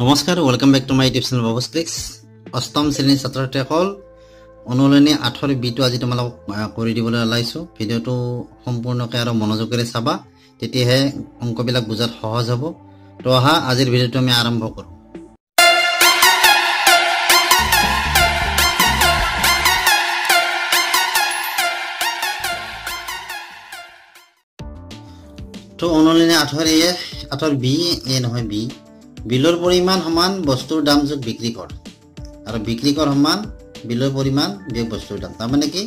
নমস্কাৰ welcome back to my YouTube channel Babu's clicks অষ্টম শ্ৰেণীৰ ছাত্ৰ ছাত্ৰীসকল অনুলনী আঠৰ বিটো আজি তোমালোকক কৰি দিবলৈ ওলাইছোঁ। ভিডিঅ'টো সম্পূৰ্ণকৈ আৰু মনোযোগেৰে চাবা তেতিয়াহে অংকবিলাক বুজাত সহজ হ'ব। তো অহা আজিৰ ভিডিঅ'টো আমি আৰম্ভ কৰোঁ। তো অনুলনী আঠৰ এ আঠৰ বি এ নহয় বি। বিলৰ পৰিমাণ সমান বস্তুৰ দাম যোগ বিক্ৰী কৰ। আৰু বিক্ৰী কৰ সমান বিলৰ পৰিমাণ বিয়োগ বস্তুৰ দাম। তাৰমানে কি?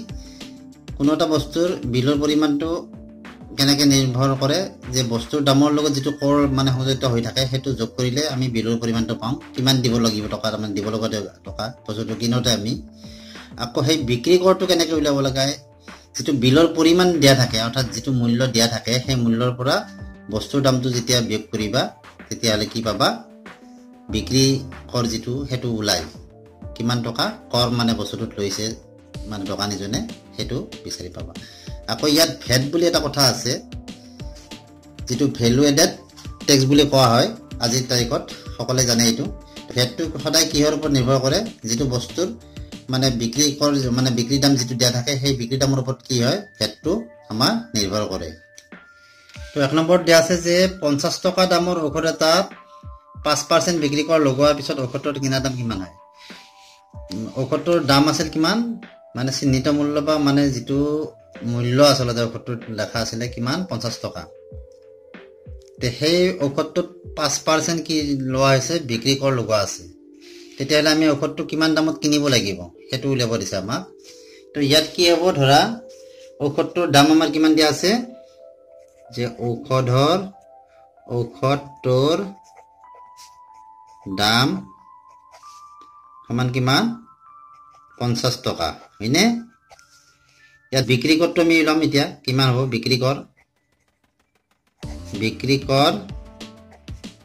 কোনো এটা বস্তুৰ বিলৰ পৰিমাণটো কেনেকৈ নিৰ্ভৰ কৰে যে বস্তুৰ দামৰ লগত যিটো কৰ মানে সংযুক্ত হৈ থাকে সেইটো যোগ কৰিলে আমি বিলৰ পৰিমাণটো পাওঁ। কিমান দিব লাগিব টকা তাৰমানে দিব লগা টকা বস্তুটো কিনোতে আমি। আকৌ সেই বিক্ৰী কৰটো কেনেকৈ উলিয়াব লগাই? যিটো বিলৰ পৰিমাণ দিয়া থাকে অৰ্থাৎ যিটো মূল্য দিয়া থাকে সেই মূল্যৰ পৰা বস্তুৰ দামটো যেতিয়া বিয়োগ কৰিবা তেতিয়াহ'লে কি পাবা? বিক্ৰী কৰ যিটো সেইটো ওলায় কিমান টকা? কৰ মানে বস্তুটোত লৈছে মানে দোকানীজনে সেইটো বিচাৰি পাবা। আকৌ ইয়াত ভেট বুলি এটা কথা আছে যিটো ভেলু এডেড টেক্স বুলি কোৱা হয় আজিৰ তাৰিখত সকলোৱে জানে এইটো। ভেটটো সদায় কিহৰ ওপৰত নিৰ্ভৰ কৰে? যিটো বস্তুৰ মানে বিক্ৰী কৰ মানে বিক্ৰী দাম যিটো দিয়া থাকে সেই বিক্ৰী দামৰ ওপৰত কি হয়? ভেটটো আমাৰ নিৰ্ভৰ কৰে। তো এক নম্বৰত দিয়া আছে যে পঞ্চাছ টকা দামৰ ঔষধ এটাত পাঁচ পাৰ্চেণ্ট বিক্ৰী কৰ লগোৱাৰ পিছত ঔষধটোৰ কিনা দাম কিমান হয়? ঔষধটোৰ দাম আছিল কিমান? মানে চিহ্নিত মূল্য বা মানে যিটো মূল্য আচলতে ঔষধটোত লেখা আছিলে কিমান? পঞ্চাছ টকা। সেই ঔষধটোত পাঁচ পাৰ্চেণ্ট কি লোৱা হৈছে? বিক্ৰী কৰ লগোৱা আছে। তেতিয়াহ'লে আমি ঔষধটো কিমান দামত কিনিব লাগিব? সেইটো উলিয়াব দিছে আমাক। তো ইয়াত কি হ'ব ধৰা? ঔষধটোৰ দাম আমাৰ কিমান দিয়া আছে? যে ঔষধৰ ঔষধটোৰ দাম সমান কিমান? পঞ্চাছ টকা হয়নে? ইয়াত বিক্ৰী কৰটো আমি ল'ম এতিয়া। কিমান হ'ব বিক্ৰী কৰ? বিক্ৰী কৰ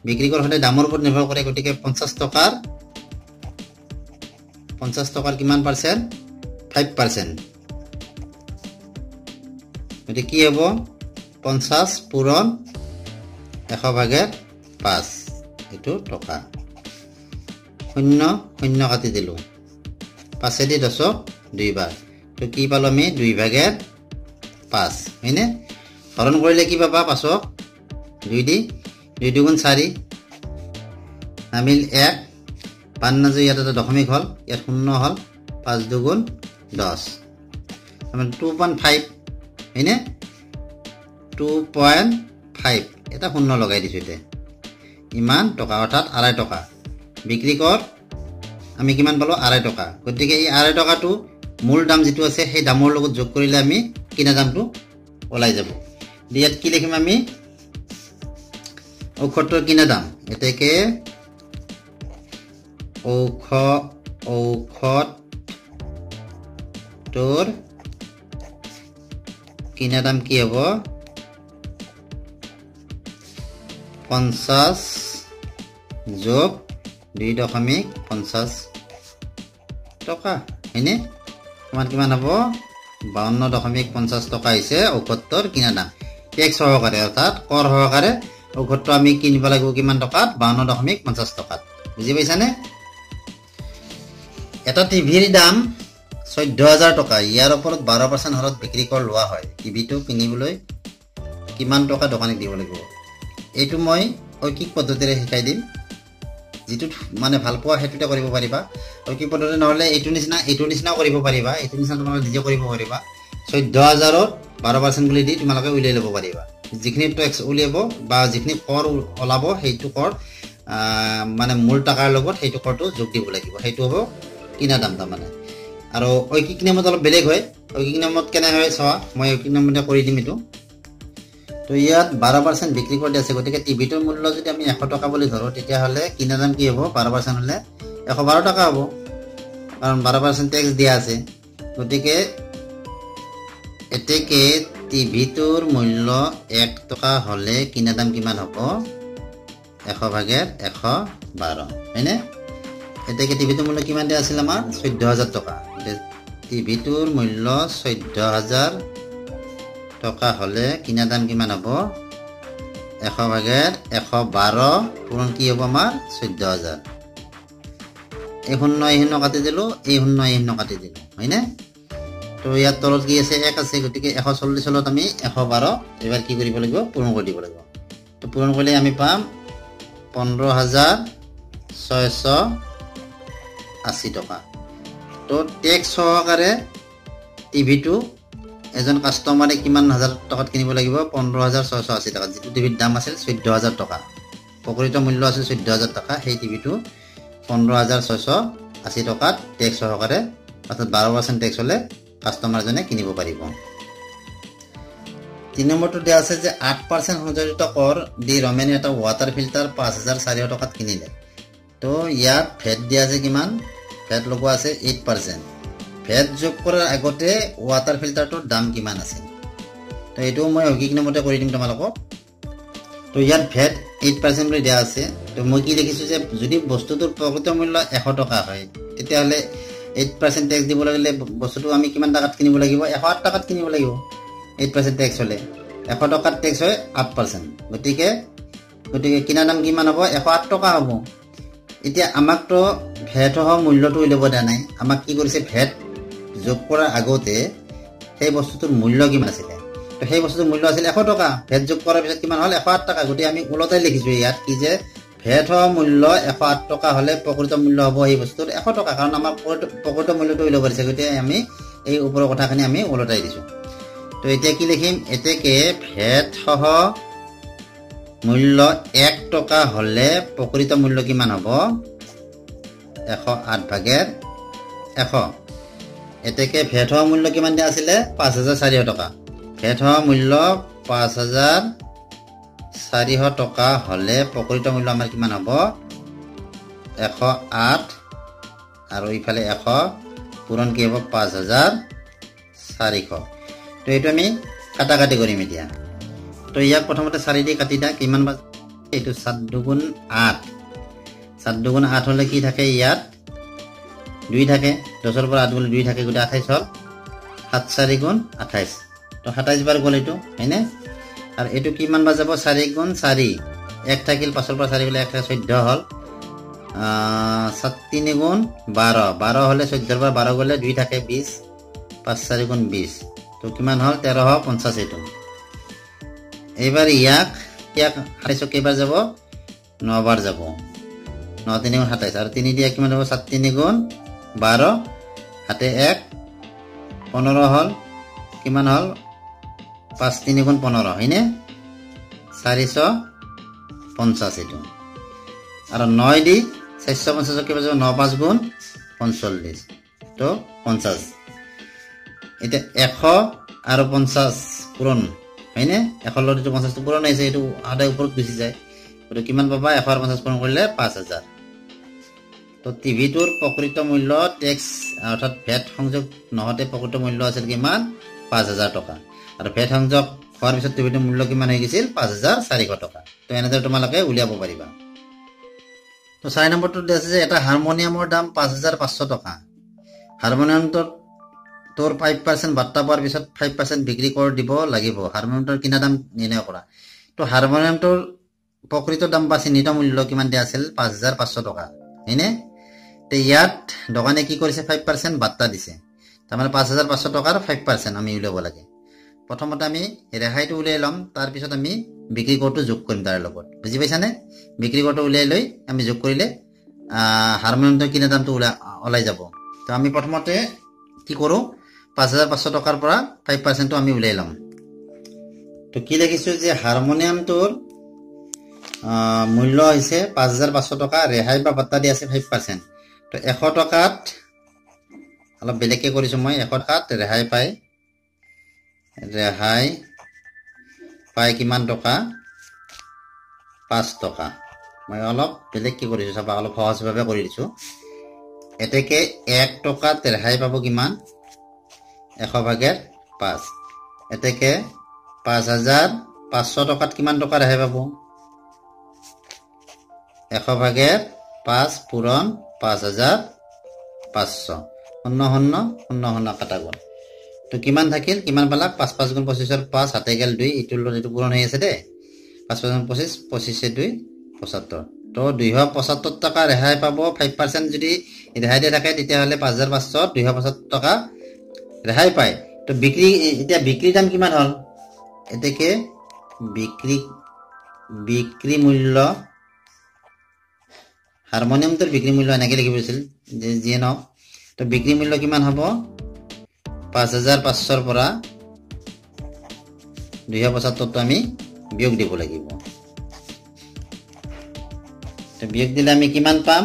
বিক্ৰী কৰ সদায় দামৰ ওপৰত নিৰ্ভৰ কৰে গতিকে পঞ্চাছ টকাৰ পঞ্চাছ টকাৰ কিমান পাৰ্চেণ্ট ফাইভ পাৰ্চেণ্ট গতিকে কি হ'ব? পঞ্চাছ পূৰণ এশ ভাগে পাঁচ এইটো টকা। শূন্য শূন্য কাটি দিলোঁ। পাঁচেদি দহক দুইবাৰ তো কি পালোঁ আমি? দুই ভাগে পাঁচ। হয়নে? হৰণ কৰিলে কি পাবা? পাঁচক দুই দি। দুই দুগুণ চাৰি। নামিল এক। পাণ ইয়াত এটা দশমিক হ'ল। ইয়াত শূন্য হ'ল। পাঁচ দুগুণ দহ তাৰমানে টু পইণ্ট ফাইভ হয়নে? টু পইণ্ট ফাইভ এটা শূন্য লগাই দিছোঁ এতিয়া। ইমান টকা অৰ্থাৎ আঢ়ৈ টকা। বিক্ৰী কৰ আমি কিমান পালোঁ? আঢ়ৈ টকা। গতিকে এই আঢ়ৈ টকাটো মূল দাম যিটো আছে সেই দামৰ লগত যোগ কৰিলে আমি কিনা দামটো ওলাই যাব। ইয়াত কি লিখিম আমি? ঔষধটোৰ কিনা দাম। এতেকে ঔষ ঔষধটোৰ কিনা দাম কি হ'ব? পঞ্চাছ যোগ দুই দশমিক পঞ্চাছ টকা। হয়নে? কিমান কিমান হ'ব? বাৱন্ন দশমিক পঞ্চাছ টকা হৈছে ঔষধটোৰ কিনা দাম টেক্স সহকাৰে অৰ্থাৎ কৰ সহকাৰে ঔষধটো আমি কিনিব লাগিব কিমান টকাত? বাৱন্ন দশমিক পঞ্চাছ টকাত। বুজি পাইছানে? এটা টিভিৰ দাম চৈধ্য হাজাৰ টকা। ইয়াৰ ওপৰত বাৰ পাৰ্চেণ্ট হাৰত বিক্ৰী কৰ লোৱা হয়। টিভিটো কিনিবলৈ কিমান টকা দোকানীক দিব লাগিব? এইটো মই শৈক্ষিক পদ্ধতিৰে শিকাই দিম। যিটোত মানে ভাল পোৱা সেইটোতে কৰিব পাৰিবা। শৈক্ষিক পদ্ধতি নহ'লে এইটো নিচিনা এইটোৰ নিচিনাও কৰিব পাৰিবা। এইটো নিচিনা তোমালোকে নিজে কৰিব পাৰিবা। চৈধ্য হাজাৰত বাৰ পাৰ্চেণ্ট বুলি দি তোমালোকে উলিয়াই ল'ব পাৰিবা। যিখিনি টেক্স উলিয়াব বা যিখিনি কৰ ওলাব সেইটো কৰ মানে মূল টকাৰ লগত সেইটো কৰটো যোগ দিব লাগিব। সেইটো হ'ব কিনা দাম তাৰমানে। আৰু ঐকিক নিয়মত অলপ বেলেগ হয়। ঐকিক নিয়মত কেনে হয় চোৱা মই ঐকিক নিয়মতে কৰি দিম এইটো। তো ইয়াত বাৰ পাৰ্চেণ্ট বিক্ৰী কৰি আছে। গতিকে টিভিটোৰ মূল্য যদি আমি এশ টকা বুলি ধৰোঁ তেতিয়াহ'লে কিনা দাম কি হ'ব? বাৰ পাৰ্চেণ্ট হ'লে এশ বাৰ টকা হ'ব। কাৰণ বাৰ পাৰ্চেণ্ট টেক্স দিয়া আছে। গতিকে এতেকে টিভিটোৰ মূল্য এক টকা হ'লে কিনা দাম কিমান হ'ব? এশ ভাগেৰ এশ বাৰ। হয়নে? এতেকে টিভিটোৰ মূল্য কিমান দিয়া আছিল আমাৰ? চৈধ্য হাজাৰ টকা। টিভিটোৰ মূল্য চৈধ্য হাজাৰ টকা হ'লে কিনা দাম কিমান হ'ব? এশ ভাগেৰ এশ বাৰ পূৰণ কি হ'ব আমাৰ? চৈধ্য হাজাৰ। এই শূন্য এই শূন্য কাটি দিলোঁ এই শূন্য এই শূন্য কাটি দিলোঁ হয়নে? তো ইয়াত তলত কি আছে? এক আছে গতিকে এশ চল্লিছ হলত আমি এশ বাৰ এইবাৰ কি কৰিব লাগিব? পূৰণ কৰি দিব লাগিব। তো পূৰণ কৰিলে আমি পাম পোন্ধৰ হাজাৰ ছয়শ আশী টকা। তো টেক্স সহকাৰে টিভিটো এজন কাষ্টমাৰে কিমান হাজাৰ টকাত কিনিব লাগিব? পোন্ধৰ হাজাৰ ছয়শ আশী টকা। যিটো টিভিৰ দাম আছিল চৈধ্য হাজাৰ টকা। প্ৰকৃত মূল্য আছিল চৈধ্য হাজাৰ টকা। সেই টিভিটো পোন্ধৰ হাজাৰ ছয়শ আশী টকাত টেক্স সহকাৰে অৰ্থাৎ বাৰ পাৰ্চেণ্ট টেক্স হ'লে কাষ্টমাৰজনে কিনিব পাৰিব। তিনি নম্বৰটো দিয়া আছে যে আঠ পাৰ্চেণ্ট সংযোজিত কৰ দি ৰমেনে এটা ৱাটাৰ ফিল্টাৰ পাঁচ হাজাৰ চাৰিশ টকাত কিনিলে। তো ইয়াত ভেট দিয়া আছে কিমান? ভেট লগোৱা আছে এইট পাৰ্চেণ্ট ভেট যোগ কৰাৰ আগতে ৱাটাৰ ফিল্টাৰটোৰ দাম কিমান আছিল? তো এইটোও মই অভিজ্ঞমতে কৰি দিম তোমালোকক। তো ইয়াত ভেট এইট পাৰ্চেণ্ট বুলি দিয়া আছে। তো মই কি দেখিছোঁ যে যদি বস্তুটোৰ প্ৰকৃত মূল্য এশ টকা হয় তেতিয়াহ'লে এইট পাৰ্চেণ্ট টেক্স দিব লাগিলে বস্তুটো আমি কিমান টকাত কিনিব লাগিব? এশ আঠ টকাত কিনিব লাগিব। এইট পাৰ্চেণ্ট টেক্স হ'লে। এশ টকাত টেক্স হয় আঠ পাৰ্চেণ্ট গতিকে গতিকে কিনা দাম কিমান হ'ব? এশ আঠ টকা হ'ব। এতিয়া আমাকতো ভেটসহ মূল্যটো উলিয়াব দিয়া নাই। আমাক কি কৰিছে? ভেট যোগ কৰাৰ আগতে সেই বস্তুটোৰ মূল্য কিমান আছিলে? তো সেই বস্তুটোৰ মূল্য আছিলে এশ টকা। ভেট যোগ কৰাৰ পিছত কিমান হ'ল? এশ আঠ টকা। গতিকে আমি ওলটাই লিখিছোঁ ইয়াত কি যে ভেট মূল্য এশ আঠ টকা হ'লে প্ৰকৃত মূল্য হ'ব সেই বস্তুটোৰ এশ টকা। কাৰণ আমাৰ প্ৰকৃত মূল্যটো উলিয়াব পাৰিছে গতিকে আমি এই ওপৰৰ কথাখিনি আমি ওলটাই দিছোঁ। তো এতিয়া কি লিখিম? এতেকে ভেটসহ মূল্য এক টকা হ'লে প্ৰকৃত মূল্য কিমান হ'ব? এশ আঠ ভাগেৰ এশ। এতেকে ভেট হোৱা মূল্য কিমান দিয়া আছিলে? পাঁচ হাজাৰ চাৰিশ টকা। ভেট হোৱা মূল্য পাঁচ হাজাৰ চাৰিশ টকা হ'লে প্ৰকৃত মূল্য আমাৰ কিমান হ'ব? এশ আঠ আৰু ইফালে এশ পূৰণ কি হ'ব? পাঁচ হাজাৰ চাৰিশ। তো এইটো আমি কাটা কাটি কৰিম এতিয়া। তো ইয়াক প্ৰথমতে চাৰি দি কাটি দিয়া। কিমান বাজ এইটো চাত দুগুণ আঠ। চাত দুগুণ আঠ হ'লে কি থাকে ইয়াত? দুই থাকে দহৰ পৰা আঠ গ'লে দুই থাকে গোটেই আঠাইছ হ'ল। সাত চাৰি গুণ আঠাইছ। তো সাতাইছ বাৰ গ'ল এইটো হয়নে? আৰু এইটো কিমান বাৰ যাব? চাৰি গুণ চাৰি। এক থাকিল পাঁচৰ পৰা চাৰি গ'লে এক থাকে চৈধ্য হ'ল। সাত তিনি গুণ বাৰ। বাৰ হ'লে চৈধ্যৰ পৰা বাৰ গ'লে দুই থাকে বিছ। পাঁচ চাৰি গুণ বিছ। তো কিমান হ'ল? তেৰশ পঞ্চাছ এইটো। এইবাৰ ইয়াক ইয়াক সাতাইছক কেইবাৰ যাব? নবাৰ যাব। ন তিনি গুণ সাতাইছ। আৰু তিনি দিয়া কিমান হ'ব? সাত তিনি গুণ বাৰ হাতে এক পোন্ধৰ হ'ল কিমান হ'ল? পাঁচ তিনি গুণ পোন্ধৰ হয়নে? চাৰিশ পঞ্চাছ এইটো। আৰু নয় দি চাৰিশ পঞ্চাছক কিবা ন পাঁচ গুণ পঞ্চল্লিছ। তো পঞ্চাছ। এতিয়া এশ আৰু পঞ্চাছ পূৰণ হয়নে? এশ লগত যিটো পঞ্চাছটো পূৰণ আহিছে এইটো সদায় ওপৰত গুচি যায়। গতিকে কিমান পাবা? এশ আৰু পঞ্চাছ পূৰণ কৰিলে পাঁচ হাজাৰ। তো টিভিটোৰ প্ৰকৃত মূল্য টেক্স অৰ্থাৎ ভেট সংযোগ নহওঁতে প্ৰকৃত মূল্য আছিল কিমান? পাঁচ হাজাৰ টকা। আৰু ভেট সংযোগ হোৱাৰ পিছত টিভিটোৰ মূল্য কিমান হৈ গৈছিল? পাঁচ হাজাৰ চাৰিশ টকা। তো এনেদৰে তোমালোকে উলিয়াব পাৰিবা। তো চাৰি নম্বৰটো আছে যে এটা হাৰমনিয়ামৰ দাম পাঁচ হাজাৰ পাঁচশ টকা। হাৰমনিয়ামটোত তোৰ ফাইভ পাৰ্চেণ্ট বাৰ্তা পোৱাৰ পিছত ফাইভ পাৰ্চেণ্ট বিক্ৰী কৰ দিব লাগিব। হাৰমনিয়ামটোৰ কিনা দাম নিৰ্ণয় কৰা। তো হাৰমনিয়ামটোৰ প্ৰকৃত দাম বা চিহ্নিত মূল্য কিমান দিয়া আছিল? পাঁচ হাজাৰ পাঁচশ টকা। হয়নে? তে ইয়াত দোকানে কি কৰিছে? ফাইভ পাৰ্চেণ্ট বাৰ্তা দিছে। তাৰমানে পাঁচ হাজাৰ পাঁচশ টকাৰ ফাইভ পাৰ্চেণ্ট আমি উলিয়াব লাগে। প্ৰথমতে আমি ৰেহাইটো উলিয়াই ল'ম তাৰপিছত আমি বিক্ৰী কৰটো যোগ কৰিম তাৰ লগত। বুজি পাইছানে? বিক্ৰী কৰটো উলিয়াই লৈ আমি যোগ কৰিলে হাৰমনিয়ামটোৰ কিনা দামটো ওলাই ওলাই যাব। তো আমি প্ৰথমতে কি কৰোঁ? পাঁচ হাজাৰ পাঁচশ টকাৰ পৰা ফাইভ পাৰ্চেণ্টটো আমি উলিয়াই ল'ম। তো কি দেখিছোঁ যে হাৰমনিয়ামটোৰ মূল্য হৈছে পাঁচ হাজাৰ পাঁচশ টকা ৰেহাই বা বাৰ্তা দি আছে ফাইভ পাৰ্চেণ্ট তো এশ টকাত অলপ বেলেগকৈ কৰিছোঁ মই এশ টকাত ৰেহাই পায় ৰেহাই পায় কিমান টকা? পাঁচ টকা। মই অলপ বেলেগকৈ কৰিছোঁ চাবা অলপ সহজভাৱে কৰি দিছোঁ। এতেকে এক টকাত ৰেহাই পাব কিমান? এশ ভাগেৰ পাঁচ। এতেকে পাঁচ হাজাৰ পাঁচশ টকাত কিমান টকা ৰেহাই পাব? এশ ভাগেৰ পাঁচ পূৰণ পাঁচ হাজাৰ পাঁচশ। শূন্য শূন্য শূন্য শূন্য কাটা গ'ল তো কিমান থাকিল? কিমান পালাক পাঁচ পাঁচ গুণ পঁচিছৰ পাঁচ হাতে গেল দুই। ইটোৰ লগত এইটো পূৰণ হৈ আছে দেই। পাঁচ পাৰ্চেণ্ট পঁচিছ পঁচিছে দুই পঁচাত্তৰ। তো দুইশ পঁচাত্তৰ টকা ৰেহাই পাব। ফাইভ পাৰ্চেণ্ট যদি ৰেহাই দিয়া থাকে তেতিয়াহ'লে পাঁচ হাজাৰ পাঁচশত দুইশ পঁচাত্তৰ টকা ৰেহাই পায়। তো বিক্ৰী এতিয়া বিক্ৰীৰ দাম কিমান হ'ল? এতেকে বিক্ৰী বিক্ৰী মূল্য হাৰমনিয়ামটোৰ বিক্ৰী মূল্য এনেকৈ লিখিব দিছিল যে যিয়ে নহওক। তো বিক্ৰী মূল্য কিমান হ'ব? পাঁচ হাজাৰ পাঁচশৰ পৰা দুইশ পঁচাত্তৰটো আমি বিয়োগ দিব লাগিব। বিয়োগ দিলে আমি কিমান পাম?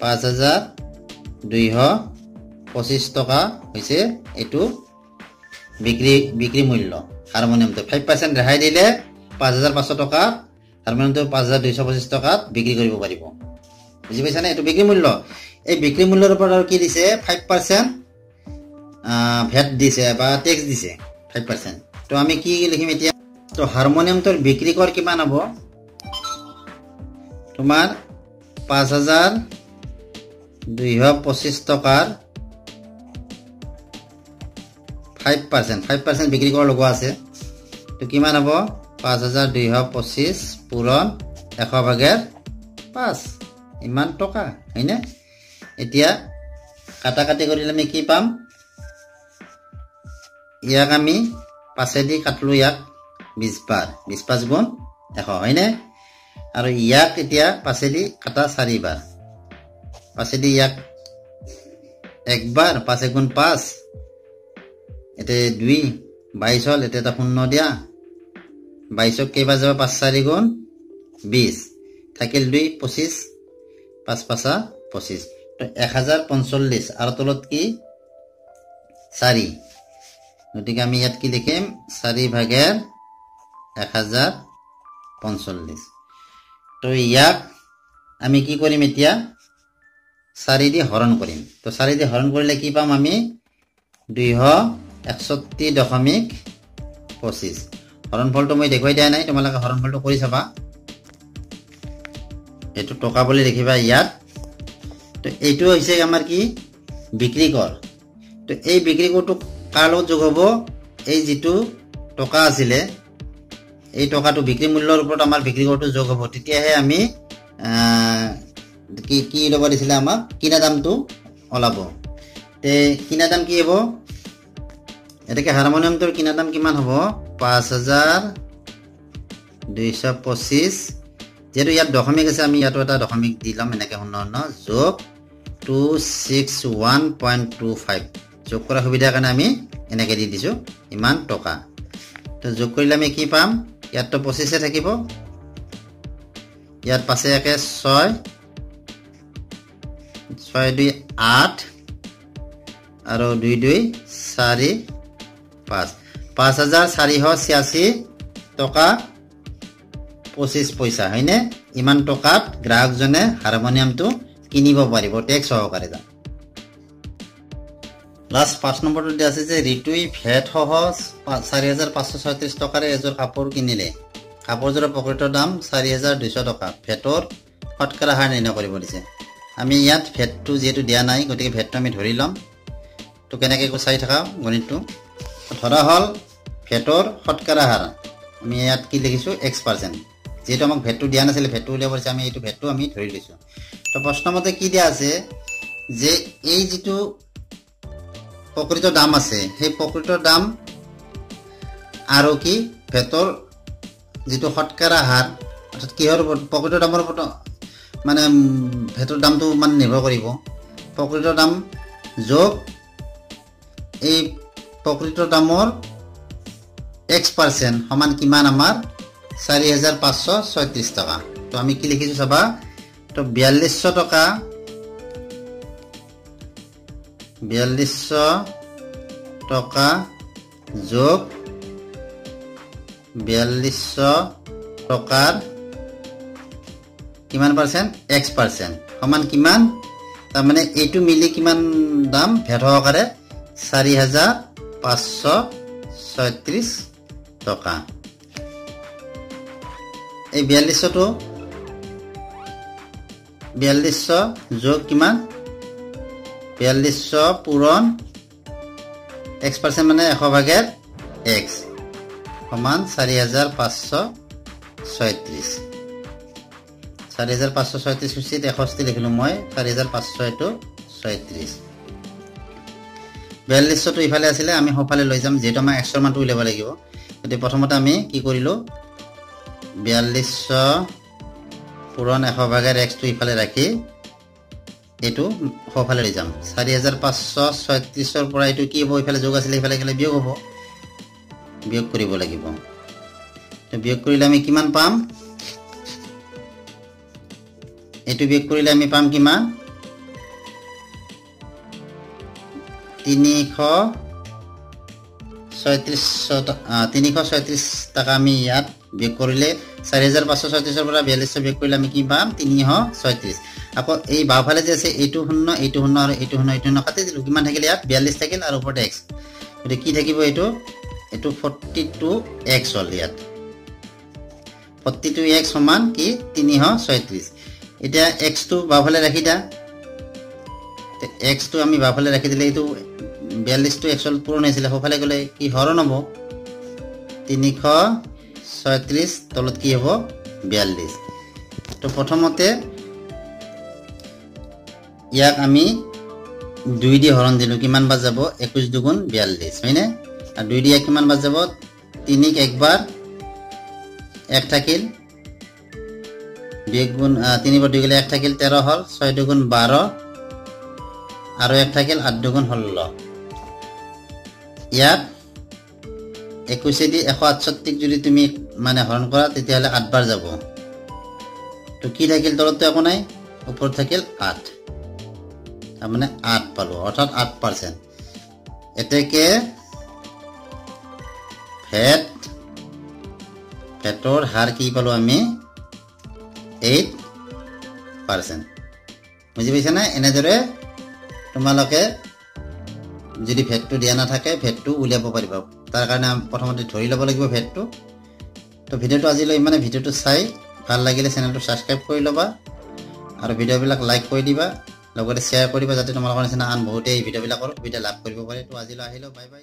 পাঁচ হাজাৰ দুইশ পঁচিছ টকা হৈছে এইটো বিক্ৰী বিক্ৰী মূল্য। হাৰমনিয়ামটো ফাইভ পাৰ্চেণ্ট ৰেহাই দিলে পাঁচ হাজাৰ পাঁচশ টকা হাৰমনিয়ামটো পাঁচ হাজাৰ দুইশ পঁচিছ টকাত বিক্ৰী কৰিব পাৰিব। বুজি পাইছানে? এইটো বিক্ৰী মূল্য। এই বিক্ৰী মূল্যৰ ওপৰত আৰু কি দিছে? ফাইভ পাৰ্চেণ্ট ভেট দিছে বা টেক্স দিছে ফাইভ পাৰ্চেণ্ট তো আমি কি লিখিম এতিয়া? তো হাৰমনিয়ামটোৰ বিক্ৰী কৰ কিমান হ'ব? তোমাৰ পাঁচ হাজাৰ দুইশ পঁচিছ টকাৰ ফাইভ পাৰ্চেণ্ট ফাইভ পাৰ্চেণ্ট বিক্ৰী কৰ লগোৱা আছে। তো কিমান হ'ব? পাঁচ হাজাৰ দুইশ পঁচিছ পূৰণ এশ ভাগেৰ পাঁচ। ইমান টকা হয়নে? এতিয়া কাটা কাটি কৰিলে আমি কি পাম? ইয়াক আমি পাছেদি কাটলোঁ ইয়াক বিছ বাৰ বিছ পাঁচ গুণ এশ হয়নে? আৰু ইয়াক এতিয়া পাছেদি কাটা চাৰিবাৰ। পাছেদি ইয়াক একবাৰ পাঁচ এগুণ পাঁচ। এতিয়া দুই বাইছ হ'ল এতিয়া এটা শূন্য দিয়া। বাইছক কেইবাৰ যাব পাঁচ চাৰি গুণ বিছ। থাকিল দুই পঁচিছ পাঁচ পাঁচা পঁচিছ। এক হাজাৰ পঞ্চল্লিছ। আৰু তলত কি? চাৰি। গতিকে আমি ইয়াত কি লিখিম চাৰি ভাগেৰ এক হাজাৰ পঞ্চল্লিছ। তো ইয়াক আমি কি কৰিম এতিয়া? চাৰি দি হৰণ কৰিম। তো চাৰি দি হৰণ কৰিলে কি পাম আমি? দুইশ একষষ্ঠি দশমিক পঁচিছ। হৰণফলটো মই দেখুৱাই দিয়া নাই তোমালোকে হৰণফলটো কৰি চাবা। এইটো টকা বুলি দেখিবা ইয়াত। তো এইটো হৈছে আমাৰ কি? বিক্ৰী কৰ তো এই বিক্ৰী কৰটো কাৰ লগত যোগ হ'ব? এই যিটো টকা আছিলে এই টকাটো বিক্ৰী মূল্যৰ ওপৰত আমাৰ বিক্ৰী কৰটো যোগ হ'ব। তেতিয়াহে আমি কি কি ল'ব দিছিলে আমাক? কিনা দামটো ওলাব। তে কিনা দাম কি হ'ব? এতেকে হাৰমনিয়ামটোৰ কিনা দাম কিমান হ'ব? পাঁচ হাজাৰ দুইশ পঁচিছ। যিহেতু ইয়াত দশমিক আছে আমি ইয়াতো এটা দশমিক দি ল'ম এনেকৈ শূন্য যোগ two six one point two five. যোগ কৰা সুবিধাৰ কাৰণে আমি এনেকৈ দি দিছোঁ ইমান টকা। তো যোগ কৰিলে আমি কি পাম? ইয়াততো পঁচিছে থাকিব। ইয়াত পাছে একে ছয়। ছয় দুই আঠ। আৰু দুই দুই চাৰি পাঁচ। পাঁচ হাজাৰ চাৰিশ ছিয়াশী টকা পঁচিছ পইচা হয়নে? ইমান টকাত গ্ৰাহকজনে হাৰমনিয়ামটো কিনিব পাৰিব টেক্স সহকাৰে যাম। লাষ্ট পাঁচ নম্বৰটো দিয়া আছে যে ঋতুই ভেট সহ চাৰি হাজাৰ পাঁচশ ছয়ত্ৰিছ টকাৰে এযোৰ কাপোৰ কিনিলে। কাপোৰযোৰৰ প্ৰকৃত দাম চাৰি হাজাৰ দুইশ টকা। ভেটৰ শতকৰা হাৰ নিৰ্ণয় কৰিব দিছে। আমি ইয়াত ভেটটো যিহেতু দিয়া নাই গতিকে ভেটটো আমি ধৰি ল'ম। তো কেনেকৈ চাই থকা গণিতটো? ধৰা হ'ল ভেটৰ শতকৰা হাৰ। আমি ইয়াত কি লিখিছোঁ? এক্স পাৰ্চেণ্ট যিহেতু আমাক ভেটটো দিয়া নাছিলে ভেটটো উলিয়াব পাৰিছে আমি এইটো ভেটটো আমি ধৰি লৈছোঁ। তো প্ৰশ্নমতে কি দিয়া আছে? যে এই যিটো প্ৰকৃত দাম আছে সেই প্ৰকৃত দাম আৰু কি ভেটৰ যিটো শতকৰা হাৰ অৰ্থাৎ কিহৰ প্ৰকৃত দামৰ ওপৰত মানে ভেটৰ দামটো মানে নিৰ্ভৰ কৰিব। প্ৰকৃত দাম যোগ এই প্ৰকৃত দামৰ এক্স পাৰ্চেণ্ট সমান কিমান আমাৰ? চাৰি হাজাৰ পাঁচশ ছয়ত্ৰিছ টকা। তো আমি কি লিখিছোঁ চাবা? তো বিয়াল্লিছশ টকা বিয়াল্লিছশ টকা যোগ বিয়াল্লিছশ টকাৰ কিমান পাৰ্চেণ্ট এক্স পাৰ্চেণ্ট সমান কিমান? তাৰমানে এইটো মিলি কিমান দাম? ভেট সহকাৰে চাৰি হাজাৰ পাঁচশ ছয়ত্ৰিছ টকা। এই বিয়াল্লিছশটো বিয়াল্লিছশ যোগ কিমান? বিয়াল্লিছশ পূৰণ এক্স পাৰ্চেণ্ট মানে এশ ভাগেৰ এক্স সমান চাৰি হাজাৰ পাঁচশ ছয়ত্ৰিছ। চাৰি হাজাৰ পাঁচশ ছয়ত্ৰিছ সূচীত এষষ্ঠি লিখিলোঁ মই চাৰি হাজাৰ পাঁচশ এইটো ছয়ত্ৰিছ। বিয়াল্লিছশটো ইফালে আছিলে আমি সোঁফালে লৈ যাম যিহেতু আমাৰ এক্সৰ মানটো উলিয়াব লাগিব। গতিকে প্ৰথমতে আমি কি কৰিলোঁ বিয়াল্লিছশ পূৰণ এশ ভাগেৰ এক্সটো ইফালে ৰাখি এইটো সোঁফালে লৈ যাম। চাৰি হাজাৰ পাঁচশ ছয়ত্ৰিছৰ পৰা এইটো কি হ'ব ইফালে যোগ আছিলে সিফালে গ'লে বিয়োগ হ'ব। বিয়োগ কৰিব লাগিব। বিয়োগ কৰিলে আমি কিমান পাম? এইটো বিয়োগ কৰিলে আমি পাম কিমান? তিনিশ ছয়ত্ৰিছ তিনিশ ছয়ত্ৰিছ টকা আমি ইয়াত বিয়োগ কৰিলে চাৰি হাজাৰ পাঁচশ ছয়ত্ৰিছৰ পৰা বিয়াল্লিছশ বিয়োগ কৰিলে আমি কি পাম? তিনিশ ছয়ত্ৰিছ আকৌ এই বাওঁফালে যে আছে এইটো শূন্য এইটো শূন্য আৰু এইটো শূন্য এইটো শূন্য কাটি দিলোঁ কিমান থাকিলে ইয়াত? বিয়াল্লিছ থাকিল আৰু ওপৰতে এক্স গতিকে কি থাকিব এইটো? এইটো ফৰ্টি টু এক্স হ'ল ইয়াত। ফৰ্টি টু এক্স সমান কি? তিনিশ ছয়ত্ৰিছ এতিয়া এক্সটো বাওঁফালে ৰাখি দিয়া। এক্সটো আমি বাওঁফালে ৰাখি দিলে এইটো বিয়াল্লিছটো এক্সল পূৰণ হৈছিলে, সোঁফালে গ'লে কি হৰণ হ'ব তিনিশ ছয়ত্ৰিছ তলত কি হ'ব? বিয়াল্লিছ তো প্ৰথমতে ইয়াক আমি দুই দি হৰণ দিলোঁ। কিমান বাৰ যাব? একৈছ দুগুণ বিয়াল্লিছ হয়নে? আৰু দুই দি ইয়াক কিমান বাৰ যাব? তিনিক একবাৰ এক থাকিল। দুই গুণ তিনিবাৰ দুই গ'লে এক থাকিল, তেৰ হ'ল, ছয় দুগুণ বাৰ, আৰু এক থাকিল, আঠ দুগুণ ষোল্ল। ইয়াত একৈছেদি এশ আঠষষ্ঠিক যদি তুমি মানে হৰণ কৰা তেতিয়াহ'লে আঠবাৰ যাব। তো কি থাকিল তলততো একো নাই ওপৰত থাকিল আঠ। তাৰমানে আঠ পালোঁ অৰ্থাৎ আঠ পাৰ্চেণ্ট। এতেকে ফেট ফেটৰ হাৰ কি পালোঁ আমি? Eight percent. বুজি পাইছানে? এনেদৰে তোমালোকে যদি ভেটটো দিয়া নাথাকে ভেটটো উলিয়াব পাৰিবা। তাৰ কাৰণে প্ৰথমতে ধৰি ল'ব লাগিব ভেটটো। তো ভিডিঅ'টো আজিলৈ ইমানে ভিডিঅ'টো চাই ভাল লাগিলে চেনেলটো ছাবস্ক্ৰাইব কৰি ল'বা আৰু ভিডিঅ'বিলাক লাইক কৰি দিবা লগতে শ্বেয়াৰ কৰিবা যাতে তোমালোকৰ নিচিনা আন বহুতেই এই ভিডিঅ'বিলাকৰ সুবিধা লাভ কৰিব পাৰে। তো আজিলৈ আহিলোঁ বাই বাই